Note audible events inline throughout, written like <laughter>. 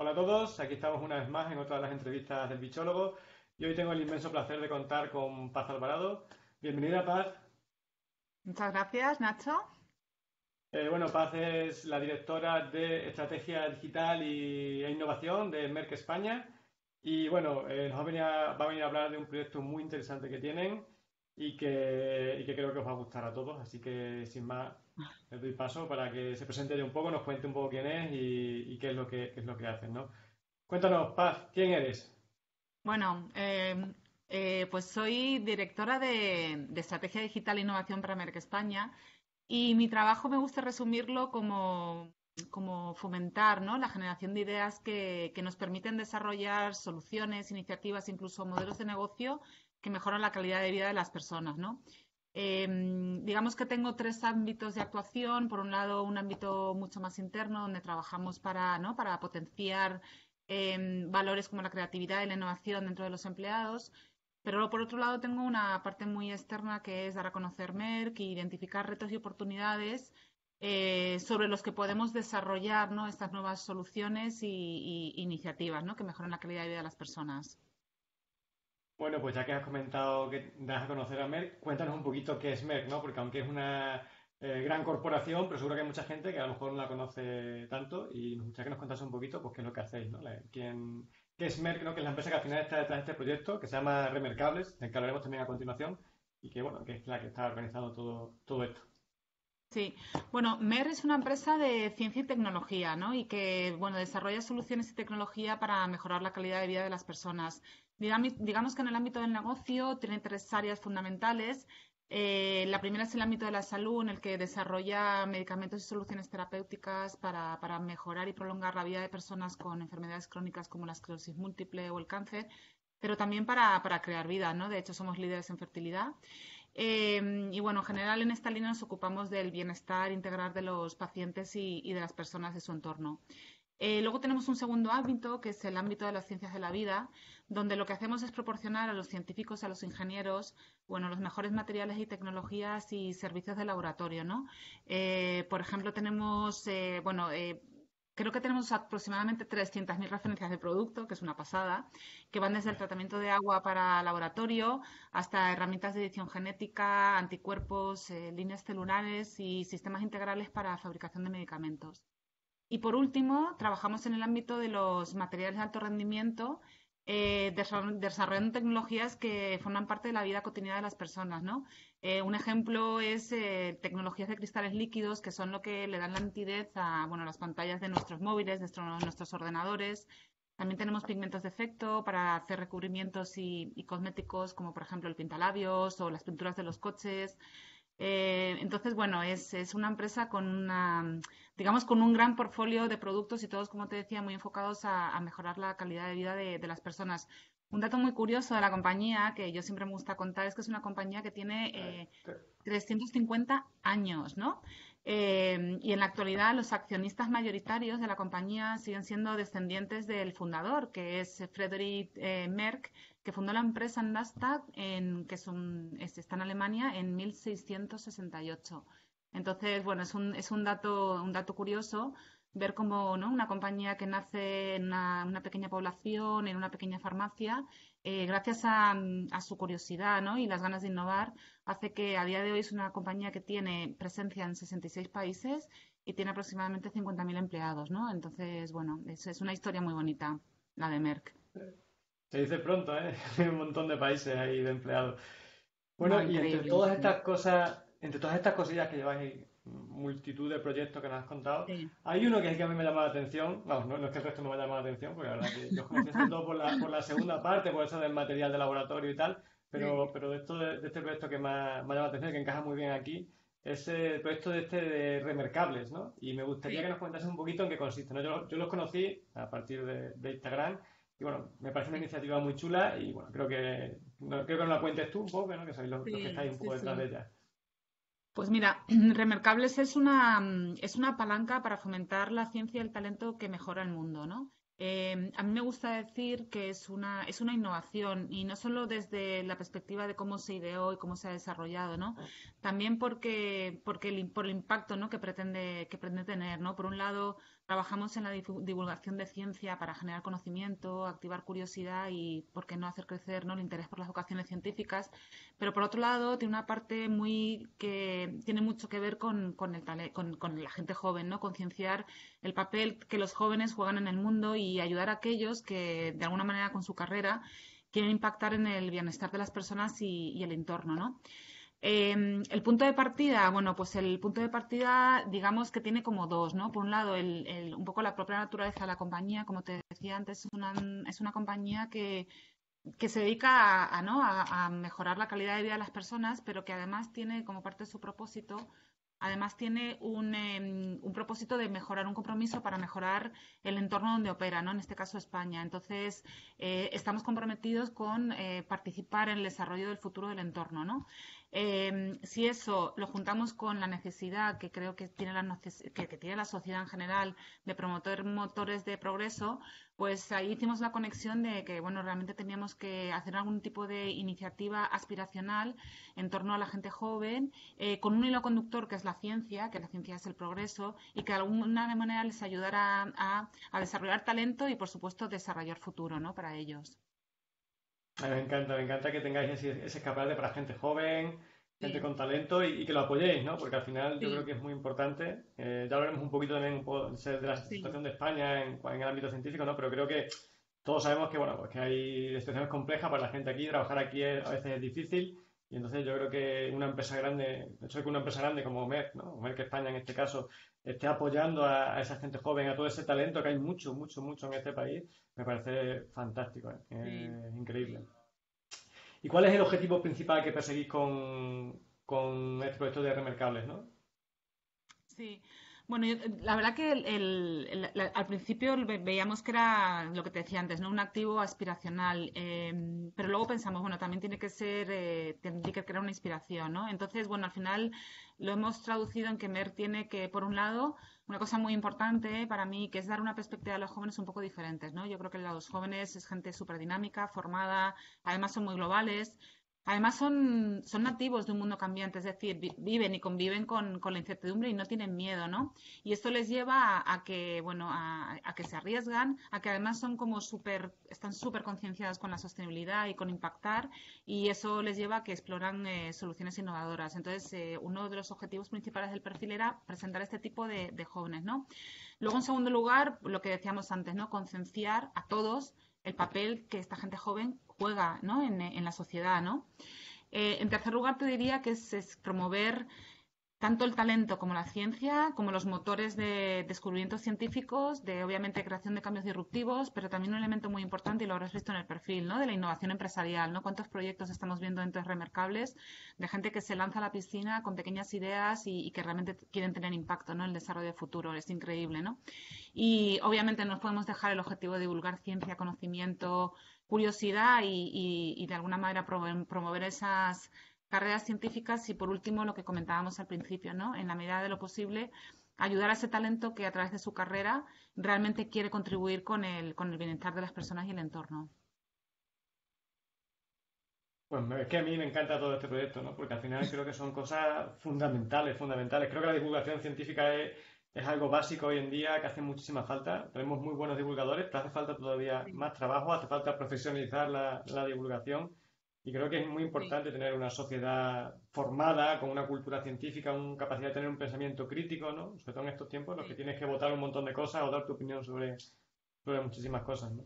Hola a todos, aquí estamos una vez más en otra de las entrevistas del bichólogo y hoy tengo el inmenso placer de contar con Paz Alvarado. Bienvenida, Paz. Muchas gracias, Nacho. Eh, bueno, Paz es la directora de Estrategia Digital y, e Innovación de Merck España y bueno, eh, nos va a, venir a, va a venir a hablar de un proyecto muy interesante que tienen y que, creo que os va a gustar a todos. Así que, sin más, les doy paso para que se presente un poco, nos cuente un poco quién es y, qué, es lo que, es lo que hacen, ¿no? Cuéntanos, Paz, ¿quién eres? Bueno, eh, eh, pues soy directora de, Estrategia Digital e Innovación para Merck España y mi trabajo me gusta resumirlo como, como fomentar ¿no? la generación de ideas que, que nos permiten desarrollar soluciones, iniciativas, incluso modelos de negocio que mejoran la calidad de vida de las personas. Em, digamos que tengo tres ámbitos de actuación. Por un lado, un ámbito mucho más interno, donde trabajamos para, ¿no? para potenciar em, valores como la creatividad y la innovación dentro de los empleados. Pero por otro lado, tengo una parte muy externa que es dar a conocer Merck e identificar retos y oportunidades eh, sobre los que podemos desarrollar ¿no? estas nuevas soluciones y iniciativas ¿no? que mejoran la calidad de vida de las personas. Bueno, pues ya que has comentado que das a conocer a Merck, cuéntanos un poquito qué es Merck, ¿no? Porque aunque es una eh, gran corporación, pero seguro que hay mucha gente que a lo mejor no la conoce tanto y nos gustaría que nos contases un poquito pues qué es lo que hacéis, ¿no? ¿Quién, ¿Qué es Merck, ¿no? Que es la empresa que al final está detrás de este proyecto, que se llama Remercables, del que hablaremos también a continuación, y que, bueno, que es la que está organizando todo, todo esto. Sí, bueno, MER es una empresa de ciencia y tecnología, ¿no? Y que, bueno, desarrolla soluciones y tecnología para mejorar la calidad de vida de las personas. Digamos que en el ámbito del negocio tiene tres áreas fundamentales. Eh, la primera es el ámbito de la salud, en el que desarrolla medicamentos y soluciones terapéuticas para, mejorar y prolongar la vida de personas con enfermedades crónicas como la esclerosis múltiple o el cáncer, pero también para, crear vida, ¿no? De hecho, somos líderes en fertilidad. Eh, y bueno, en general en esta línea nos ocupamos del bienestar integral de los pacientes y de las personas de su entorno. Eh, luego tenemos un segundo ámbito, que es el ámbito de las ciencias de la vida, donde lo que hacemos es proporcionar a los científicos, a los ingenieros, bueno, los mejores materiales y tecnologías y servicios de laboratorio, ¿no? Eh, por ejemplo, tenemos, eh, bueno, creo que tenemos aproximadamente 300.000 referencias de producto, que es una pasada, que van desde el tratamiento de agua para laboratorio hasta herramientas de edición genética, anticuerpos, líneas celulares y sistemas integrales para fabricación de medicamentos. Y por último, trabajamos en el ámbito de los materiales de alto rendimiento, eh, desarrollando tecnologías que forman parte de la vida cotidiana de las personas. ¿no? Eh, un ejemplo es eh, tecnologías de cristales líquidos, que son lo que le dan la nitidez a bueno, las pantallas de nuestros móviles, nuestros ordenadores. También tenemos pigmentos de efecto para hacer recubrimientos y, y cosméticos, como por ejemplo el pintalabios o las pinturas de los coches. Eh, entonces, bueno, es, es, una empresa con una, digamos, con un gran portfolio de productos y todos, como te decía, muy enfocados a, mejorar la calidad de vida de, las personas. Un dato muy curioso de la compañía, que yo siempre me gusta contar, es que es una compañía que tiene 350 eh, años, ¿no? Eh, y en la actualidad los accionistas mayoritarios de la compañía siguen siendo descendientes del fundador, que es Frederick Merck, que fundó la empresa Nasdaq, en, que es un, está en Alemania, en 1668. Entonces, bueno, es un, es un, dato, un dato curioso ver cómo ¿no? una compañía que nace en una, pequeña población, en una pequeña farmacia, eh, gracias a, su curiosidad ¿no? y las ganas de innovar, hace que a día de hoy es una compañía que tiene presencia en 66 países y tiene aproximadamente 50.000 empleados. ¿no? Entonces, bueno, es, es una historia muy bonita, la de Merck. Se dice pronto, ¿eh? <laughs> Hay un montón de países ahí de empleados. Bueno, y entre todas estas cosas, entre todas estas cosillas que lleváis multitud de proyectos que nos has contado, hay uno que es que a mí me llama la atención, no, no, es que el resto no me llama la atención, porque la verdad que yo conocí todo por la, por la segunda parte, por eso del material de laboratorio y tal, pero, pero de, esto, de, este proyecto que me ha, me ha llamado la atención, que encaja muy bien aquí, es el proyecto de este de remercables, ¿no? Y me gustaría que nos contase un poquito en qué consiste, ¿no? Yo, yo los conocí a partir de, de Instagram y bueno, me parece una iniciativa muy chula y bueno, creo que, creo que nos la cuentes tú un poco, ¿no? que sois los, que estáis un poco detrás de ella. Pues mira, <clears throat> Remercables es una, es una palanca para fomentar la ciencia y el talento que mejora el mundo, ¿no? Eh, a mí me gusta decir que es una, es una innovación y no solo desde la perspectiva de cómo se ideó y cómo se ha desarrollado, ¿no? También porque, porque el, por el impacto ¿no? que, pretende, que pretende tener, ¿no? Por un lado, Trabajamos en la divulgación de ciencia para generar conocimiento, activar curiosidad y, por qué no, hacer crecer ¿no? el interés por las vocaciones científicas. Pero, por otro lado, tiene una parte muy que tiene mucho que ver con, con, el, con, con la gente joven, ¿no? concienciar el papel que los jóvenes juegan en el mundo y ayudar a aquellos que, de alguna manera, con su carrera, quieren impactar en el bienestar de las personas y, y el entorno. ¿no? Em, el punto de partida, bueno, pues el punto de partida, digamos que tiene como dos, ¿no? Por un lado, el, un poco la propia naturaleza de la compañía, como te decía antes, es una, es una compañía que, se dedica a, mejorar la calidad de vida de las personas, pero que además tiene como parte de su propósito, además tiene un, em, un propósito de mejorar un compromiso para mejorar el entorno donde opera, ¿no? En este caso España. Entonces, eh, estamos comprometidos con eh, participar en el desarrollo del futuro del entorno, ¿no? Em, si eso lo juntamos con la necesidad que creo que tiene la, que, tiene la sociedad en general de promover motores de progreso, pues ahí hicimos la conexión de que, bueno, realmente teníamos que hacer algún tipo de iniciativa aspiracional en torno a la gente joven, eh, con un hilo conductor que es la ciencia, que la ciencia es el progreso, y que de alguna manera les ayudara a, a desarrollar talento y, por supuesto, desarrollar futuro, ¿no? Para ellos me encanta, me encanta que tengáis ese, escaparate para gente joven, gente con talento y, que lo apoyéis, ¿no? Porque al final yo creo que es muy importante. Eh, ya hablaremos un poquito también de la situación de España en, el ámbito científico, ¿no? Pero creo que todos sabemos que, bueno, pues que hay situaciones complejas para la gente aquí, trabajar aquí a veces es difícil. Y entonces yo creo que una empresa grande, de hecho que una empresa grande como Merck, ¿no? Merck España en este caso, esté apoyando a, esa gente joven, a todo ese talento que hay mucho, mucho, mucho en este país, me parece fantástico, ¿eh? increíble. ¿Y cuál es el objetivo principal que perseguís con, con este proyecto de remercables, no? Sí. Bueno, la verdad que al principio veíamos que era lo que te decía antes, ¿no? Un activo aspiracional, em, pero luego pensamos, bueno, también tiene que ser, eh, tiene que crear una inspiración, ¿no? Entonces, bueno, al final lo hemos traducido en que MER tiene que, por un lado, una cosa muy importante para mí, que es dar una perspectiva a los jóvenes un poco diferentes, ¿no? Yo creo que los jóvenes es gente súper dinámica, formada, además son muy globales, Además son, son nativos de un mundo cambiante, es decir, viven y conviven con, la incertidumbre y no tienen miedo, ¿no? Y esto les lleva a, que, bueno, a, que se arriesgan, a que además son como súper, están súper concienciados con la sostenibilidad y con impactar y eso les lleva a que exploran eh, soluciones innovadoras. Entonces, eh, uno de los objetivos principales del perfil era presentar este tipo de, de jóvenes, ¿no? Luego, en segundo lugar, lo que decíamos antes, ¿no? Concienciar a todos el papel que esta gente joven juega ¿no? en, la sociedad. ¿no? Eh, en tercer lugar, te diría que es, promover tanto el talento como la ciencia, como los motores de descubrimientos científicos, de obviamente creación de cambios disruptivos, pero también un elemento muy importante, y lo habrás visto en el perfil, ¿no? de la innovación empresarial. ¿no? ¿Cuántos proyectos estamos viendo dentro de Remarcables de gente que se lanza a la piscina con pequeñas ideas y, que realmente quieren tener impacto ¿no? en el desarrollo futuro? Es increíble. ¿no? Y obviamente no podemos dejar el objetivo de divulgar ciencia, conocimiento, curiosidad y, de alguna manera promover esas carreras científicas y por último lo que comentábamos al principio, ¿no? En la medida de lo posible ayudar a ese talento que a través de su carrera realmente quiere contribuir con el, con el bienestar de las personas y el entorno. Pues es que a mí me encanta todo este proyecto, ¿no? Porque al final creo que son cosas fundamentales, fundamentales. Creo que la divulgación científica es, es algo básico hoy en día que hace muchísima falta. Tenemos muy buenos divulgadores, pero hace falta todavía más trabajo, hace falta profesionalizar la, la divulgación. Y creo que es muy importante tener una sociedad formada, con una cultura científica, una capacidad de tener un pensamiento crítico, ¿no? Sobre todo en estos tiempos en los que tienes que votar un montón de cosas o dar tu opinión sobre, sobre muchísimas cosas, ¿no?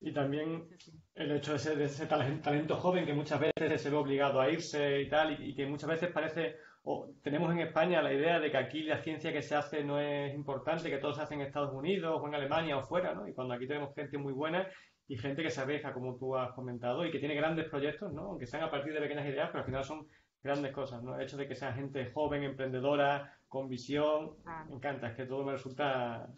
Y también el hecho de, ser, de ese talento, joven que muchas veces se ve obligado a irse y tal, y, que muchas veces parece, o tenemos en España la idea de que aquí la ciencia que se hace no es importante, que todo se hace en Estados Unidos o en Alemania o fuera, ¿no? Y cuando aquí tenemos gente muy buena y gente que se abeja, como tú has comentado, y que tiene grandes proyectos, ¿no? Aunque sean a partir de pequeñas ideas, pero al final son grandes cosas, ¿no? El hecho de que sea gente joven, emprendedora, con visión, me encanta, es que todo me resulta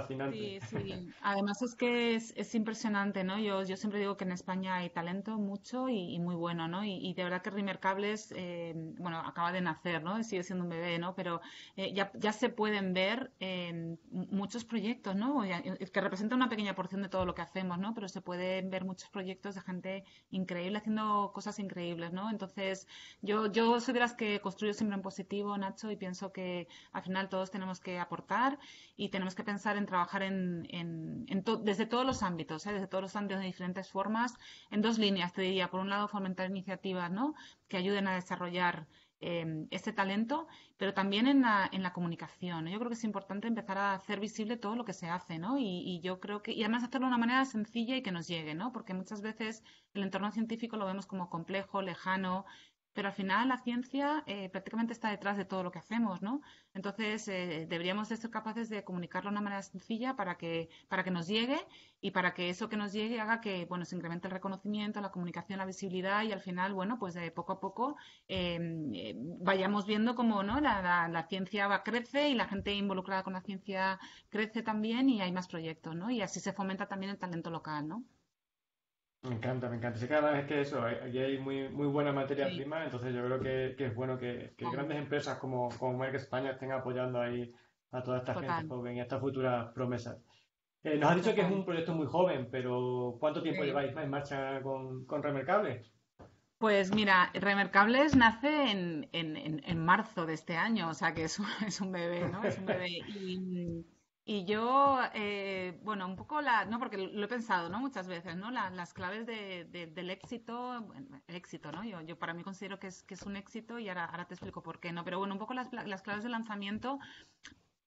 fascinante. Sí, sí. Además es que es, impresionante, ¿no? Yo, yo siempre digo que en España hay talento mucho y, muy bueno, ¿no? Y, de verdad que Rimercables, eh, bueno, acaba de nacer, ¿no? Sigue siendo un bebé, ¿no? Pero eh, ya, ya se pueden ver muchos proyectos, ¿no? Que representan una pequeña porción de todo lo que hacemos, ¿no? Pero se pueden ver muchos proyectos de gente increíble haciendo cosas increíbles, ¿no? Entonces, yo, yo soy de las que construyo siempre en positivo, Nacho, y pienso que al final todos tenemos que aportar y tenemos que pensar en trabajar en, desde todos los ámbitos, ¿eh? desde todos los ámbitos de diferentes formas, en dos líneas, te diría. Por un lado, fomentar iniciativas ¿no? que ayuden a desarrollar em, este talento, pero también en la, en la comunicación. Yo creo que es importante empezar a hacer visible todo lo que se hace, ¿no? Y, y, yo creo que, y además hacerlo de una manera sencilla y que nos llegue, ¿no? Porque muchas veces el entorno científico lo vemos como complejo, lejano, pero al final la ciencia eh, prácticamente está detrás de todo lo que hacemos, ¿no? Entonces eh, deberíamos de ser capaces de comunicarlo de una manera sencilla para que, para que nos llegue y para que eso que nos llegue haga que, bueno, se incremente el reconocimiento, la comunicación, la visibilidad y al final, bueno, pues de poco a poco em, eh, vayamos viendo cómo, ¿no? La, la, ciencia va, crece y la gente involucrada con la ciencia crece también y hay más proyectos, ¿no? Y así se fomenta también el talento local, ¿no? Me encanta, me encanta. Sí, cada vez que eso, aquí hay muy, muy buena materia prima, entonces yo creo que, es bueno que, grandes empresas como, como Merck España estén apoyando ahí a toda esta gente joven y a estas futuras promesas. Eh, nos has dicho que es un proyecto muy joven, pero ¿cuánto tiempo lleváis en marcha con, con Remercable? Pues mira, Remercables nace en, en, en, marzo de este año, o sea que es un, es un bebé, ¿no? Es un bebé. <laughs> Y, y yo, eh, bueno, un poco la, no, porque lo he pensado, ¿no? Muchas veces, ¿no? las claves de, del éxito, bueno, el éxito, ¿no? Yo, yo para mí considero que es, que es un éxito y ahora, ahora te explico por qué, ¿no? Pero bueno, un poco las, las claves de lanzamiento,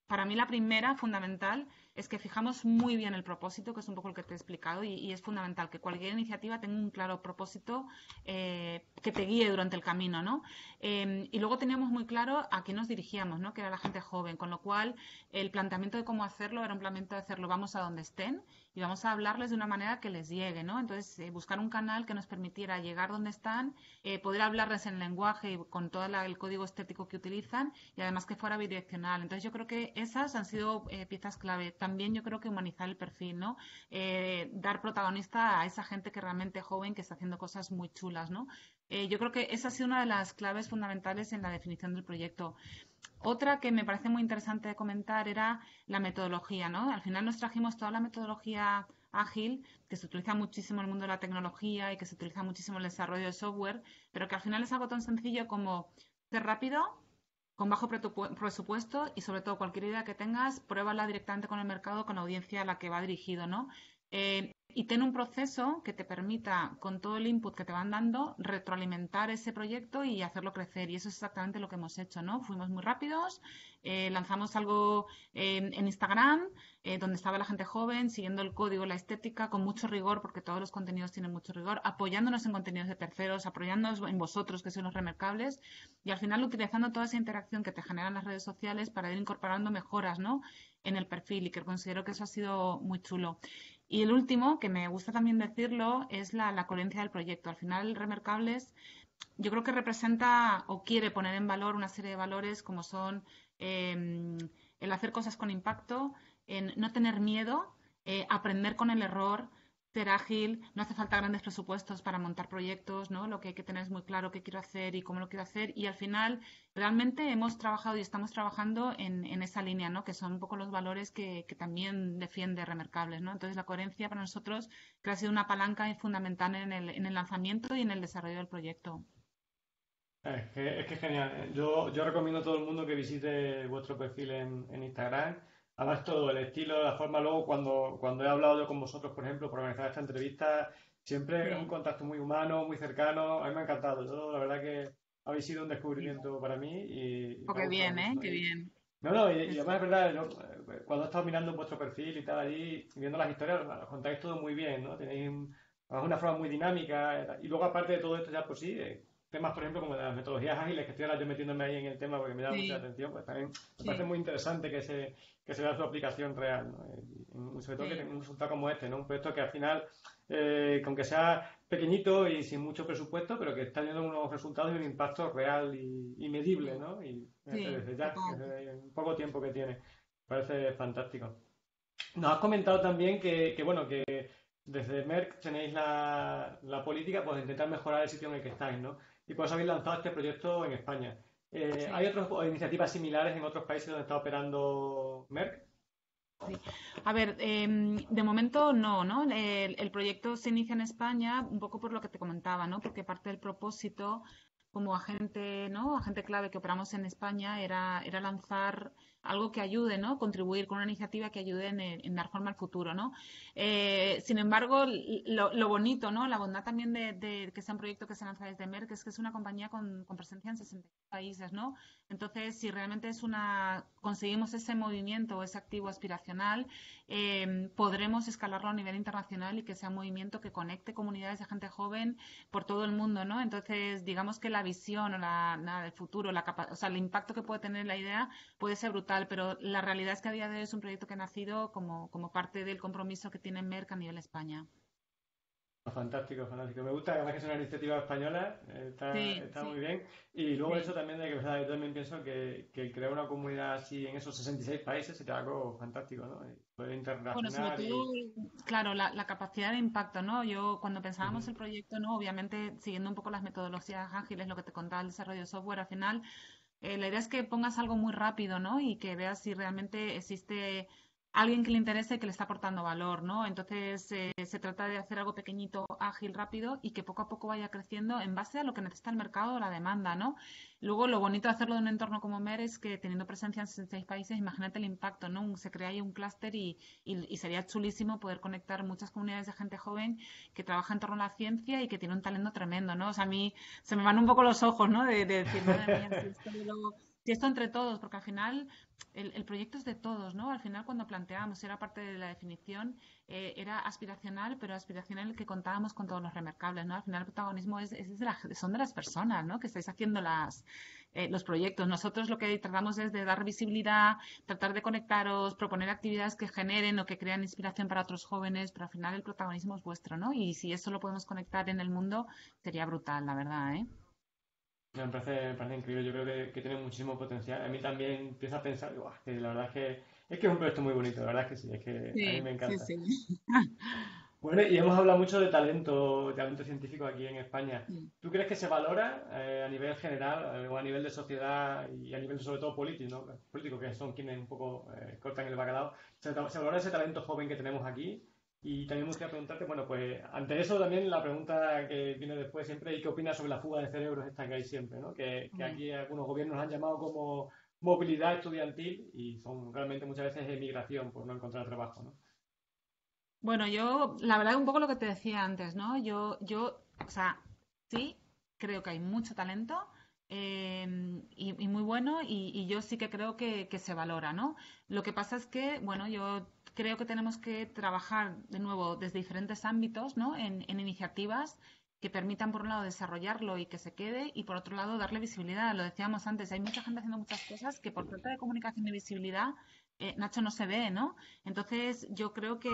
para mí la primera, fundamental, es que fijamos muy bien el propósito, que es un poco el que te he explicado, y, es fundamental que cualquier iniciativa tenga un claro propósito eh, que te guíe durante el camino, ¿no? Em, y luego teníamos muy claro a quién nos dirigíamos, ¿no? Que era la gente joven, con lo cual el planteamiento de cómo hacerlo era un planteamiento de hacerlo vamos a donde estén y vamos a hablarles de una manera que les llegue, ¿no? Entonces, eh, buscar un canal que nos permitiera llegar donde están, eh, poder hablarles en lenguaje y con todo el código estético que utilizan y además que fuera bidireccional. Entonces, yo creo que esas han sido piezas clave también yo creo que humanizar el perfil, ¿no? Eh, dar protagonista a esa gente que realmente joven que está haciendo cosas muy chulas, ¿no? Eh, yo creo que esa ha sido una de las claves fundamentales en la definición del proyecto. Otra que me parece muy interesante de comentar era la metodología, ¿no? Al final nos trajimos toda la metodología ágil, que se utiliza muchísimo en el mundo de la tecnología y que se utiliza muchísimo en el desarrollo de software, pero que al final es algo tan sencillo como ser rápido, con bajo presupuesto y sobre todo cualquier idea que tengas, pruébala directamente con el mercado, con la audiencia a la que va dirigido, ¿no? Eh, y ten un proceso que te permita, con todo el input que te van dando, retroalimentar ese proyecto y hacerlo crecer. Y eso es exactamente lo que hemos hecho, ¿no? Fuimos muy rápidos, eh, lanzamos algo en Instagram, eh, donde estaba la gente joven, siguiendo el código, la estética, con mucho rigor, porque todos los contenidos tienen mucho rigor, apoyándonos en contenidos de terceros, apoyándonos en vosotros, que sois los remarcables, y al final utilizando toda esa interacción que te generan las redes sociales para ir incorporando mejoras, ¿no? En el perfil, y que considero que eso ha sido muy chulo. Y el último, que me gusta también decirlo, es la, coherencia del proyecto. Al final, Remarcables yo creo que representa o quiere poner en valor una serie de valores como son Em, el hacer cosas con impacto, no tener miedo, eh, aprender con el error, ser ágil, no hace falta grandes presupuestos para montar proyectos, ¿no? Lo que hay que tener es muy claro qué quiero hacer y cómo lo quiero hacer. Y al final, realmente hemos trabajado y estamos trabajando en, esa línea, ¿no? Que son un poco los valores que, también defiende Remercables, ¿no? Entonces, la coherencia para nosotros que ha sido una palanca fundamental en el, en el lanzamiento y en el desarrollo del proyecto. Es que, es que genial. Yo, yo recomiendo a todo el mundo que visite vuestro perfil en, en Instagram. Además, todo el estilo, la forma. Luego, cuando, cuando he hablado yo con vosotros, por ejemplo, por organizar esta entrevista, siempre un contacto muy humano, muy cercano. A mí me ha encantado. Yo, la verdad, que habéis sido un descubrimiento para mí. Y, oh, qué bien, ¿eh? Qué bien. No, no, y, además es verdad, yo, eh, cuando he estado mirando vuestro perfil y tal allí, viendo las historias, lo contáis todo muy bien, ¿no? Tenéis una forma muy dinámica. Y luego, aparte de todo esto, ya por sí, eh, temas, por ejemplo, como de las metodologías ágiles, que estoy ahora yo metiéndome ahí en el tema porque me da mucha atención, pues también me parece muy interesante que se, que se vea su aplicación real, ¿no? sobre todo que tenga un resultado como este, ¿no? Un proyecto que al final, eh, aunque sea pequeñito y sin mucho presupuesto, pero que está teniendo unos resultados y un impacto real y, medible, ¿no? Y desde ya, desde el poco tiempo que tiene. Parece fantástico. nos has comentado también que, bueno, que desde Merck tenéis la, política pues intentar mejorar el sitio en el que estáis, ¿no? Y por eso habéis lanzado este proyecto en España. Eh, ¿Hay otras iniciativas similares en otros países donde está operando Merck? A ver, em, de momento no, ¿no? El, proyecto se inicia en España un poco por lo que te comentaba, ¿no? Porque parte del propósito como agente, ¿no? Agente clave que operamos en España era, era lanzar algo que ayude, ¿no? Contribuir con una iniciativa que ayude en, dar forma al futuro, ¿no? Eh, sin embargo, lo, bonito, ¿no? La bondad también de, que sea un proyecto que se lanza desde Merck es que es una compañía con, presencia en 60 países, ¿no? Entonces, si realmente es una conseguimos ese movimiento, ese activo aspiracional, eh, podremos escalarlo a nivel internacional y que sea un movimiento que conecte comunidades de gente joven por todo el mundo, ¿no? Entonces, digamos que la visión o la, nada, del futuro, la o sea, el impacto que puede tener la idea puede ser brutal pero la realidad es que a día de hoy es un proyecto que ha nacido como, como parte del compromiso que tiene Merck a nivel España. Fantástico, fantástico. Me gusta, además que es una iniciativa española, está, está muy bien. Y luego eso también de que, yo también pienso que, que crear una comunidad así en esos 66 países sería algo fantástico, ¿no? Poder internacional. Bueno, claro, la, la, capacidad de impacto, ¿no? Yo cuando pensábamos el proyecto, ¿no? Obviamente siguiendo un poco las metodologías ágiles, lo que te contaba el desarrollo de software, al final eh, la idea es que pongas algo muy rápido, ¿no? Y que veas si realmente existe alguien que le interese y que le está aportando valor, ¿no? Entonces eh, se trata de hacer algo pequeñito, ágil, rápido y que poco a poco vaya creciendo en base a lo que necesita el mercado o la demanda, ¿no? Luego lo bonito de hacerlo en un entorno como MER es que teniendo presencia en 66 países, imagínate el impacto, ¿no? Se crea ahí un clúster y, sería chulísimo poder conectar muchas comunidades de gente joven que trabaja en torno a la ciencia y que tiene un talento tremendo, ¿no? O sea, a mí se me van un poco los ojos, ¿no? De, decir, si esto entre todos, porque al final el, proyecto es de todos, ¿no? Al final cuando planteábamos, era parte de la definición, eh, era aspiracional, pero aspiracional que contábamos con todos los remarcables, ¿no? Al final el protagonismo es, son de las personas, ¿no? Que estáis haciendo las, eh, los proyectos. Nosotros lo que tratamos es de dar visibilidad, tratar de conectaros, proponer actividades que generen o que crean inspiración para otros jóvenes, pero al final el protagonismo es vuestro, ¿no? Y si eso lo podemos conectar en el mundo, sería brutal, la verdad, ¿eh? Me parece, parece increíble, yo creo que, tiene muchísimo potencial. A mí también empiezo a pensar, que la verdad es que es que es un proyecto muy bonito, la verdad es que sí, es que a mí me encanta. <laughs> Bueno, y hemos hablado mucho de talento, talento científico aquí en España. ¿Tú crees que se valora eh, a nivel general eh, o a nivel de sociedad y a nivel sobre todo político, ¿no? político que son quienes un poco eh, cortan el bacalao, ¿se, ¿se valora ese talento joven que tenemos aquí? Y también me gustaría preguntarte, bueno, pues ante eso también la pregunta que viene después siempre, ¿y qué opinas sobre la fuga de cerebros esta que hay siempre? ¿no? Que, aquí algunos gobiernos han llamado como movilidad estudiantil y son realmente muchas veces emigración por no encontrar trabajo, ¿no? Bueno, yo, la verdad, un poco lo que te decía antes, ¿no? Yo, yo, o sea, sí, creo que hay mucho talento, em, y, muy bueno y, yo sí que creo que, que, se valora, ¿no? Lo que pasa es que, bueno, yo creo que tenemos que trabajar de nuevo desde diferentes ámbitos, ¿no? En, iniciativas que permitan, por un lado, desarrollarlo y que se quede, y por otro lado, darle visibilidad. Lo decíamos antes, hay mucha gente haciendo muchas cosas que por falta de comunicación y visibilidad eh, Nacho no se ve, ¿no? Entonces yo creo que,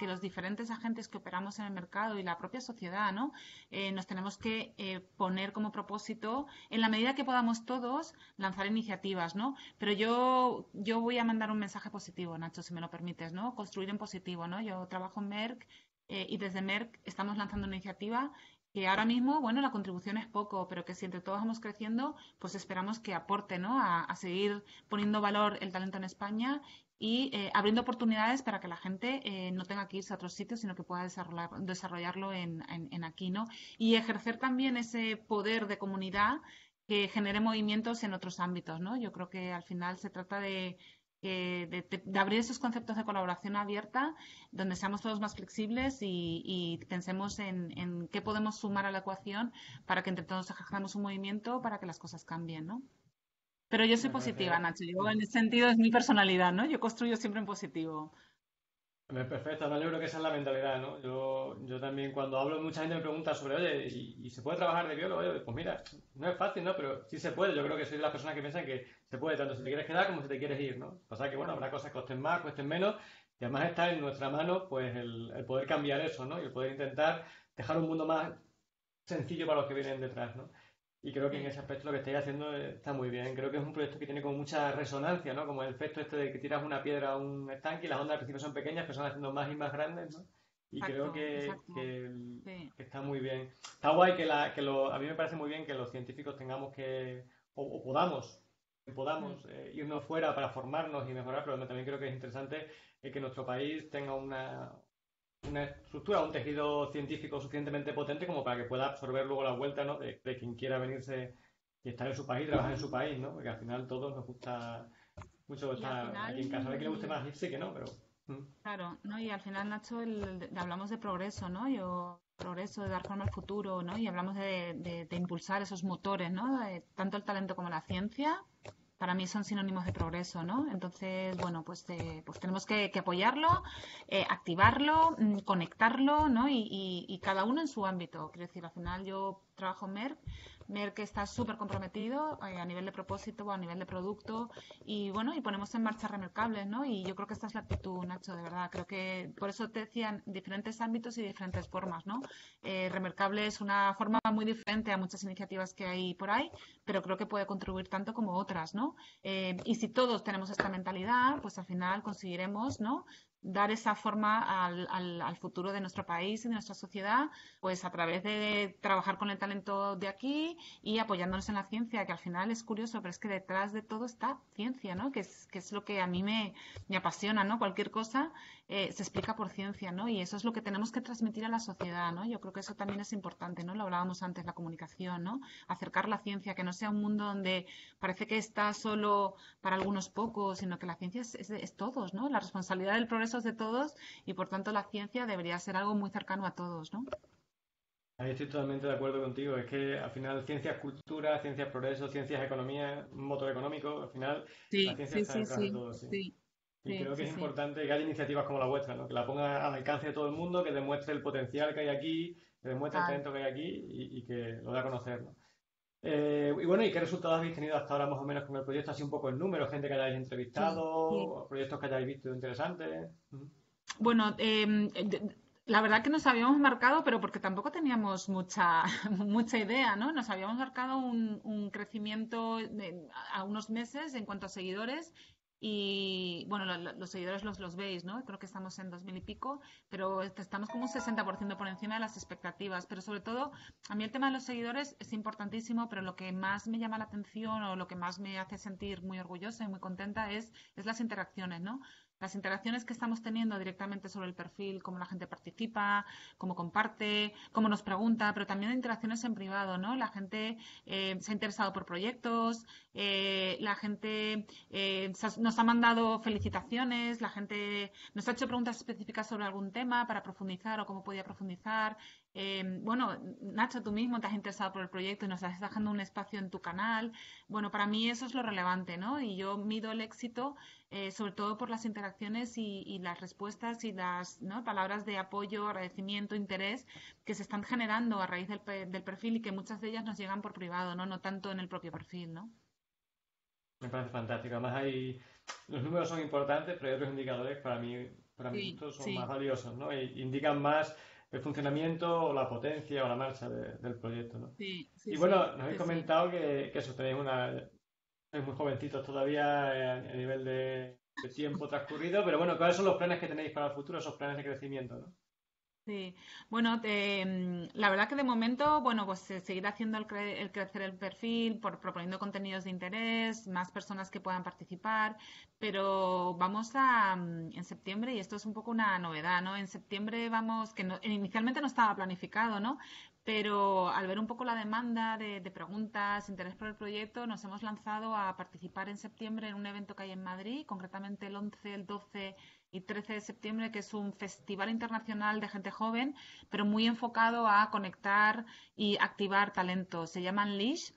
los diferentes agentes que operamos en el mercado y la propia sociedad, ¿no? Eh, nos tenemos que eh, poner como propósito, en la medida que podamos todos, lanzar iniciativas, ¿no? Pero yo, yo voy a mandar un mensaje positivo, Nacho, si me lo permites, ¿no? Construir en positivo, ¿no? Yo trabajo en Merck y desde Merck estamos lanzando una iniciativa que ahora mismo, bueno, la contribución es poco, pero que si entre todos vamos creciendo, pues esperamos que aporte, ¿no? A, seguir poniendo valor el talento en España y eh, abriendo oportunidades para que la gente eh, no tenga que irse a otros sitios, sino que pueda desarrollar, desarrollarlo en, en, aquí, ¿no? Y ejercer también ese poder de comunidad que genere movimientos en otros ámbitos, ¿no? Yo creo que al final se trata de de, abrir esos conceptos de colaboración abierta, donde seamos todos más flexibles y, pensemos en, qué podemos sumar a la ecuación para que entre todos ejerzamos un movimiento para que las cosas cambien, ¿no? Pero yo soy positiva, Nacho. Yo en ese sentido es mi personalidad, ¿no? Yo construyo siempre en positivo. Perfecto, no, yo creo que esa es la mentalidad, ¿no? Yo, yo también cuando hablo, mucha gente me pregunta sobre, oye, ¿y, se puede trabajar de biólogo? pues mira, no es fácil, ¿no? Pero sí se puede. Yo creo que soy de las personas que piensan que se puede, tanto si te quieres quedar como si te quieres ir, ¿no? Pasa que, bueno, habrá cosas que costen más, cuesten menos, y además está en nuestra mano, pues, el, el poder cambiar eso, ¿no? Y el poder intentar dejar un mundo más sencillo para los que vienen detrás, ¿no? Y creo que en ese aspecto lo que estáis haciendo está muy bien. Creo que es un proyecto que tiene como mucha resonancia, ¿no? Como el efecto este de que tiras una piedra a un estanque y las ondas al principio son pequeñas, pero son haciendo más y más grandes, ¿no? Y creo que, está muy bien. Está guay que, la, que lo, a mí me parece muy bien que los científicos tengamos que, o, podamos, podamos mm. eh, irnos fuera para formarnos y mejorar, pero también creo que es interesante que nuestro país tenga una, una estructura, un tejido científico suficientemente potente como para que pueda absorber luego la vuelta ¿no? de, quien quiera venirse y estar en su país, trabajar en su país, ¿no? Porque al final todos nos gusta mucho estar aquí en casa. A ver que le guste más irse que no, pero... Mm. Claro, ¿no? Y al final, Nacho, hablamos de progreso, ¿no? Yo progreso, de dar forma al futuro, ¿no? Y hablamos de, de impulsar esos motores, ¿no? tanto el talento como la ciencia, para mí son sinónimos de progreso, ¿no? Entonces, bueno, pues, eh, pues tenemos que, apoyarlo, eh, activarlo, mm, conectarlo, ¿no? Y, y, cada uno en su ámbito. Quiero decir, al final yo trabajo Merck que está súper comprometido eh, a nivel de propósito a nivel de producto y bueno, y ponemos en marcha remercables, ¿no? Y yo creo que esta es la actitud, Nacho, de verdad. Creo que por eso te decían diferentes ámbitos y diferentes formas, ¿no? Eh, remercable es una forma muy diferente a muchas iniciativas que hay por ahí, pero creo que puede contribuir tanto como otras, ¿no? Eh, y si todos tenemos esta mentalidad, pues al final conseguiremos, ¿no? Dar esa forma al, futuro de nuestro país y de nuestra sociedad, pues a través de trabajar con el talento de aquí y apoyándonos en la ciencia, que al final es curioso, pero es que detrás de todo está ciencia, ¿no? Que es, lo que a mí me, me apasiona, ¿no? Cualquier cosa eh, se explica por ciencia, ¿no? Y eso es lo que tenemos que transmitir a la sociedad, ¿no? Yo creo que eso también es importante, ¿no? Lo hablábamos antes, la comunicación, ¿no? Acercar la ciencia, que no sea un mundo donde parece que está solo para algunos pocos, sino que la ciencia es, es, todos, ¿no? La responsabilidad del progreso es de todos y, por tanto, la ciencia debería ser algo muy cercano a todos, ¿no? Ahí estoy totalmente de acuerdo contigo. Es que al final ciencia es cultura, ciencia es progreso, ciencia es economía, un motor económico. Al final la ciencia está detrás de todo. Sí. Y creo que es importante que haya iniciativas como la vuestra, ¿no? que la ponga al alcance de todo el mundo, que demuestre el potencial que hay aquí, que demuestre el talento que hay aquí y, que lo dé a conocer. ¿no? Eh, y bueno, ¿y qué resultados habéis tenido hasta ahora más o menos con el proyecto? Así un poco en número, gente que hayáis entrevistado, proyectos que hayáis visto interesantes. Bueno, eh, la verdad que nos habíamos marcado, pero porque tampoco teníamos mucha, <laughs> mucha idea, ¿no? Nos habíamos marcado un, un crecimiento a unos meses en cuanto a seguidores y bueno, los seguidores los, los veis, ¿no? Creo que estamos en dos mil y pico, pero estamos como un 60% por encima de las expectativas. Pero sobre todo, a mí el tema de los seguidores es importantísimo, pero lo que más me llama la atención o lo que más me hace sentir muy orgullosa y muy contenta es, es las interacciones, ¿no? Las interacciones que estamos teniendo directamente sobre el perfil, cómo la gente participa, cómo comparte, cómo nos pregunta, pero también interacciones en privado, ¿no? La gente eh, se ha interesado por proyectos, eh, la gente eh, nos ha mandado felicitaciones, la gente nos ha hecho preguntas específicas sobre algún tema para profundizar o cómo podía profundizar. Bueno, Nacho, tú mismo te has interesado por el proyecto y nos estás dejando un espacio en tu canal. Bueno, para mí eso es lo relevante, ¿no? Y yo mido el éxito eh, sobre todo por las interacciones y, las respuestas y las palabras de apoyo, agradecimiento, interés que se están generando a raíz del, perfil y que muchas de ellas nos llegan por privado, no, no tanto en el propio perfil, ¿no? Me parece fantástico. Además, hay, los números son importantes, pero hay otros indicadores para mí, para mí son más valiosos, ¿no? E indican más el funcionamiento o la potencia o la marcha del proyecto, ¿no? Sí, y bueno, nos habéis comentado que, que eso tenéis una sois muy jovencitos todavía eh, a, nivel de, tiempo transcurrido, pero bueno, ¿cuáles son los planes que tenéis para el futuro, esos planes de crecimiento? ¿no? Sí, bueno, la verdad que de momento, bueno, pues seguir haciendo el, crecer el perfil, por, proponiendo contenidos de interés, más personas que puedan participar, pero vamos a, mm, en septiembre, y esto es un poco una novedad, ¿no? En septiembre vamos, que inicialmente no estaba planificado, ¿no? pero al ver un poco la demanda de, preguntas, interés por el proyecto, nos hemos lanzado a participar en septiembre en un evento que hay en Madrid, concretamente el 11, el 12 y 13 de septiembre, que es un festival internacional de gente joven, pero muy enfocado a conectar y activar talento. Se llama Unleash.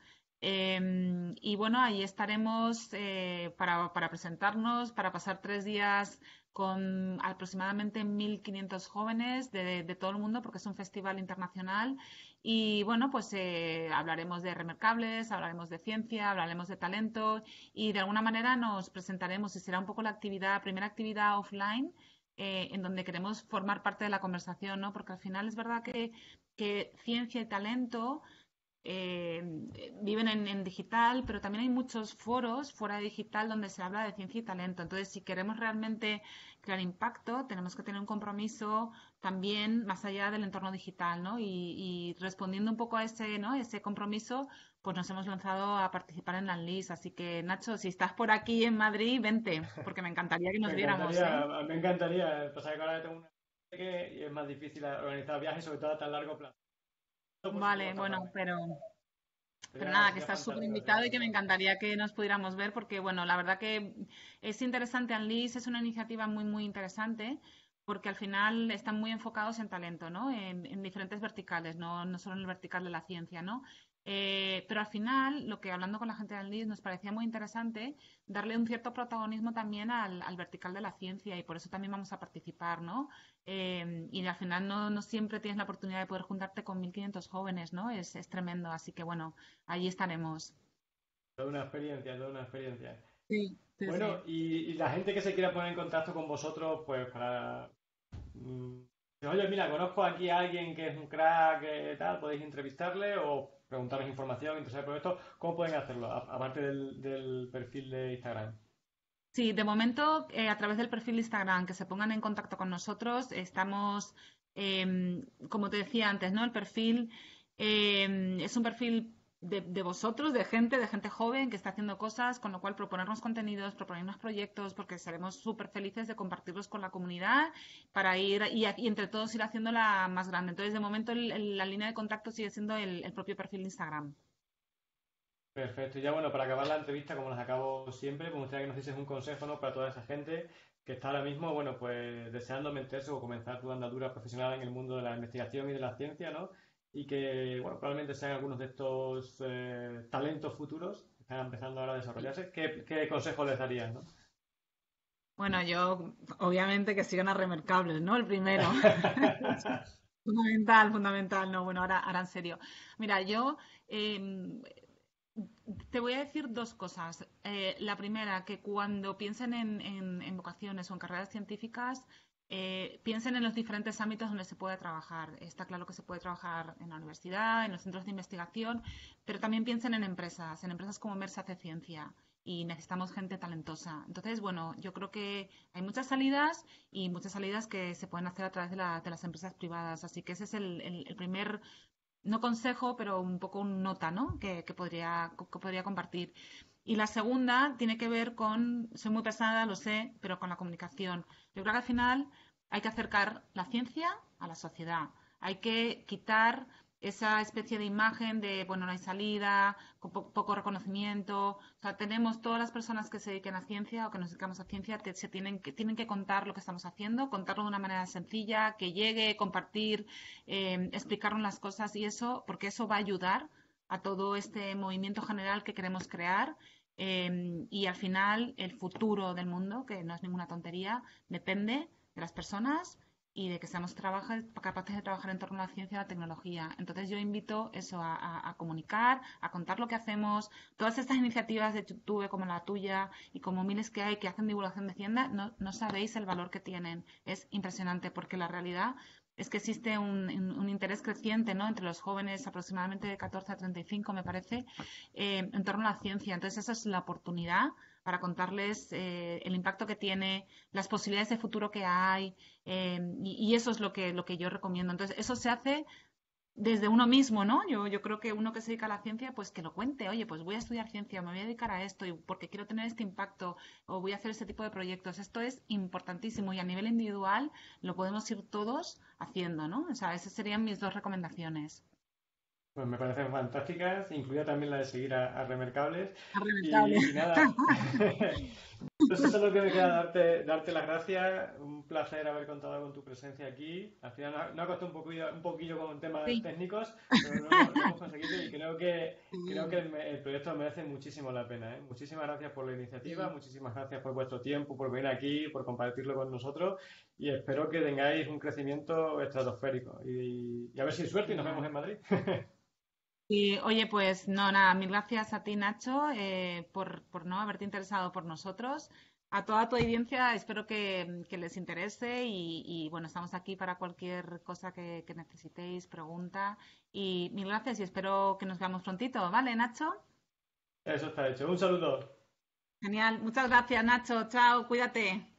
Em, y bueno, ahí estaremos eh, para, para presentarnos, para pasar tres días con aproximadamente 1.500 jóvenes de, todo el mundo, porque es un festival internacional. Y bueno, pues eh, hablaremos de remercables, hablaremos de ciencia, hablaremos de talento y de alguna manera nos presentaremos y será un poco la actividad, primera actividad offline. Eh, en donde queremos formar parte de la conversación, ¿no? Porque al final es verdad que, que ciencia y talento eh, viven en, digital, pero también hay muchos foros fuera de digital donde se habla de ciencia y talento. Entonces, si queremos realmente crear impacto, tenemos que tener un compromiso también más allá del entorno digital, ¿no? Y, respondiendo un poco a ese, ¿no? ese compromiso, pues nos hemos lanzado a participar en la LIS. Así que, Nacho, si estás por aquí en Madrid, vente, porque me encantaría que nos viéramos. ¿eh? Me encantaría, pasa que ahora tengo una y es más difícil organizar viajes, sobre todo a tan largo plazo. Vale, bueno, pero, pero nada, que estás súper invitado y que me encantaría que nos pudiéramos ver porque, bueno, la verdad que es interesante. Unleash es una iniciativa muy, muy interesante porque al final están muy enfocados en talento, ¿no? En, en diferentes verticales, no, no solo en el vertical de la ciencia, ¿no? Eh, pero al final, lo que hablando con la gente del LIS nos parecía muy interesante, darle un cierto protagonismo también al, vertical de la ciencia y por eso también vamos a participar, ¿no? Eh, y al final no, siempre tienes la oportunidad de poder juntarte con 1.500 jóvenes, ¿no? Es, tremendo, así que bueno, allí estaremos. Toda una experiencia, toda una experiencia. Sí. bueno, Y, la gente que se quiera poner en contacto con vosotros, pues para... Mm, oye, mira, conozco aquí a alguien que es un crack, y tal, podéis entrevistarle o preguntarles información, interesar por esto, ¿cómo pueden hacerlo? aparte del, perfil de Instagram. Sí, de momento, eh, a través del perfil de Instagram, que se pongan en contacto con nosotros, estamos, em, como te decía antes, ¿no? El perfil em, es un perfil de, vosotros, de gente, de gente joven que está haciendo cosas, con lo cual proponernos contenidos, proponernos proyectos, porque seremos súper felices de compartirlos con la comunidad para ir y, entre todos ir haciéndola más grande. Entonces, de momento, la línea de contacto sigue siendo el, propio perfil de Instagram. Perfecto. Y ya bueno, para acabar la entrevista, como las acabo siempre, me gustaría que nos dices un consejo ¿no? para toda esa gente que está ahora mismo, bueno, pues deseando meterse o comenzar tu andadura profesional en el mundo de la investigación y de la ciencia, ¿no? Y que bueno, probablemente sean algunos de estos eh, talentos futuros que están empezando ahora a desarrollarse. ¿Qué, qué consejo les darías? ¿no? Bueno, yo obviamente que sigan a remarcables, ¿no? El primero. <laughs> fundamental, fundamental. No, bueno, ahora, ahora en serio. Mira, yo em, te voy a decir dos cosas. Eh, la primera, que cuando piensen en, en, vocaciones o en carreras científicas, eh, piensen en los diferentes ámbitos donde se puede trabajar. Está claro que se puede trabajar en la universidad, en los centros de investigación, pero también piensen en empresas, en empresas como Mersa hace ciencia y necesitamos gente talentosa. Entonces, bueno, yo creo que hay muchas salidas y muchas salidas que se pueden hacer a través de, las empresas privadas. Así que ese es el, primer, no consejo, pero un poco un nota, ¿no? Que, podría, que podría compartir. Y la segunda tiene que ver con, soy muy pesada, lo sé, pero con la comunicación. Yo creo que al final hay que acercar la ciencia a la sociedad. Hay que quitar esa especie de imagen de, bueno, no hay salida, con poco reconocimiento. O sea, tenemos todas las personas que se dediquen a ciencia o que nos dedicamos a ciencia, se tienen que, tienen que contar lo que estamos haciendo, contarlo de una manera sencilla, que llegue, compartir, eh, explicarnos las cosas y eso, porque eso va a ayudar a todo este movimiento general que queremos crear. Em, y al final, el futuro del mundo, que no es ninguna tontería, depende de las personas y de que seamos capaces de trabajar en torno a la ciencia y la tecnología. Entonces yo invito eso a, comunicar, a contar lo que hacemos. Todas estas iniciativas de YouTube como la tuya y como miles que hay que hacen divulgación de ciencia, no, no sabéis el valor que tienen. Es impresionante porque la realidad es que existe un, interés creciente ¿no? entre los jóvenes, aproximadamente de 14 a 35, me parece, eh, en torno a la ciencia. Entonces, esa es la oportunidad para contarles eh, el impacto que tiene, las posibilidades de futuro que hay, eh, y, y, eso es lo que, lo que yo recomiendo. Entonces, eso se hace desde uno mismo, ¿no? Yo, yo creo que uno que se dedica a la ciencia, pues que lo cuente, oye, pues voy a estudiar ciencia, me voy a dedicar a esto y porque quiero tener este impacto o voy a hacer este tipo de proyectos. Esto es importantísimo y a nivel individual lo podemos ir todos haciendo, ¿no? O sea, esas serían mis dos recomendaciones. Pues me parecen fantásticas, incluida también la de seguir a, Remercables. A Remercables. Y, nada, <laughs> entonces solo que me queda darte, darte las gracias, un placer haber contado con tu presencia aquí. Al final no ha costado un poquillo, un poquillo con temas técnicos, pero lo, hemos conseguido y creo que, creo que el, proyecto merece muchísimo la pena. ¿eh? Muchísimas gracias por la iniciativa, muchísimas gracias por vuestro tiempo, por venir aquí, por compartirlo con nosotros y espero que tengáis un crecimiento estratosférico. Y, y a ver si hay suerte y nos vemos en Madrid. <laughs> Y oye, pues no, nada, mil gracias a ti, Nacho, eh, por, por no haberte interesado por nosotros. a toda tu audiencia espero que, les interese y, bueno, estamos aquí para cualquier cosa que, que, necesitéis, pregunta y mil gracias y espero que nos veamos prontito, ¿vale, Nacho? Eso está hecho. Un saludo. Genial, muchas gracias, Nacho. Chao, cuídate.